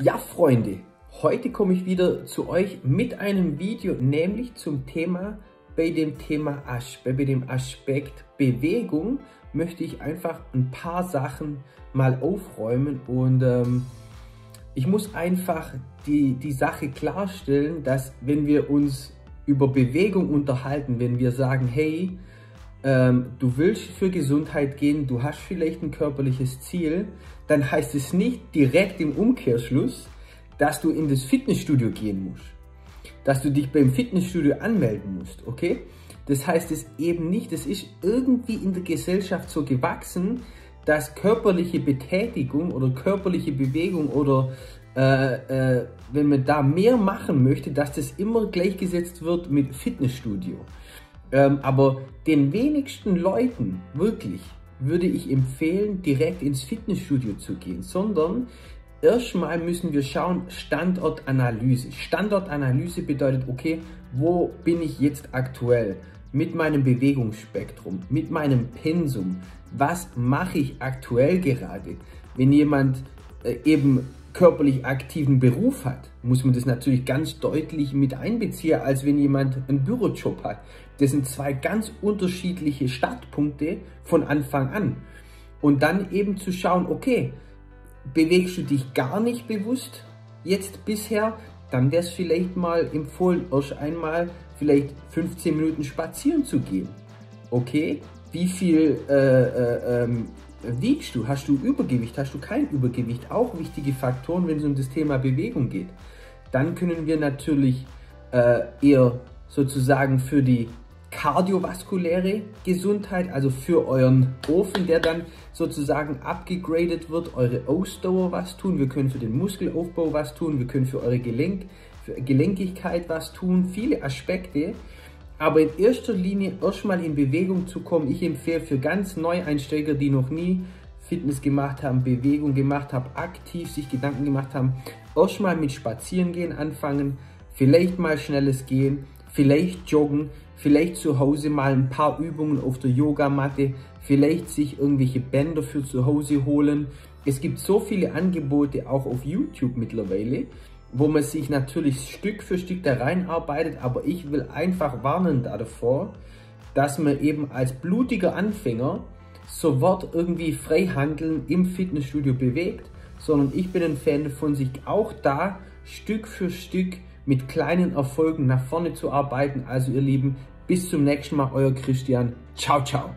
Ja, Freunde, heute komme ich wieder zu euch mit einem Video, nämlich zum Thema, bei dem Thema Asch, bei dem Aspekt Bewegung möchte ich einfach ein paar Sachen mal aufräumen und ähm, ich muss einfach die, die Sache klarstellen, dass wenn wir uns über Bewegung unterhalten, wenn wir sagen, hey, ähm, du willst für Gesundheit gehen, du hast vielleicht ein körperliches Ziel, dann heißt es nicht direkt im Umkehrschluss, dass du in das Fitnessstudio gehen musst. Dass du dich beim Fitnessstudio anmelden musst, okay? Das heißt es eben nicht, es ist irgendwie in der Gesellschaft so gewachsen, dass körperliche Betätigung oder körperliche Bewegung oder äh, äh, wenn man da mehr machen möchte, dass das immer gleichgesetzt wird mit Fitnessstudio. Ähm, aber den wenigsten Leuten wirklich würde ich empfehlen, direkt ins Fitnessstudio zu gehen, sondern erstmal müssen wir schauen, Standortanalyse. Standortanalyse bedeutet, okay, wo bin ich jetzt aktuell mit meinem Bewegungsspektrum, mit meinem Pensum? Was mache ich aktuell gerade? Wenn jemand äh, eben körperlich aktiven Beruf hat, muss man das natürlich ganz deutlich mit einbeziehen, als wenn jemand einen Bürojob hat. Das sind zwei ganz unterschiedliche Startpunkte von Anfang an. Und dann eben zu schauen, okay, bewegst du dich gar nicht bewusst jetzt bisher, dann wäre es vielleicht mal empfohlen, erst einmal vielleicht 15 Minuten spazieren zu gehen. Okay, wie viel äh, äh, ähm, wiegst du? Hast du Übergewicht? Hast du kein Übergewicht? Auch wichtige Faktoren, wenn es um das Thema Bewegung geht. Dann können wir natürlich äh, eher sozusagen für die kardiovaskuläre Gesundheit, also für euren Ofen, der dann sozusagen abgegradet wird, eure Ausdauer was tun. Wir können für den Muskelaufbau was tun, wir können für eure Gelenk, für Gelenkigkeit was tun, viele Aspekte. Aber in erster Linie erstmal in Bewegung zu kommen. Ich empfehle für ganz Neueinsteiger, die noch nie Fitness gemacht haben, Bewegung gemacht haben, aktiv sich Gedanken gemacht haben, erstmal mit Spazierengehen anfangen, vielleicht mal schnelles Gehen, vielleicht joggen, vielleicht zu Hause mal ein paar Übungen auf der Yogamatte, vielleicht sich irgendwelche Bänder für zu Hause holen. Es gibt so viele Angebote auch auf YouTube mittlerweile, wo man sich natürlich Stück für Stück da reinarbeitet, aber ich will einfach warnen davor, dass man eben als blutiger Anfänger sofort irgendwie frei handeln im Fitnessstudio bewegt, sondern ich bin ein Fan davon, sich auch da Stück für Stück mit kleinen Erfolgen nach vorne zu arbeiten. Also ihr Lieben, bis zum nächsten Mal, euer Christian. Ciao, ciao.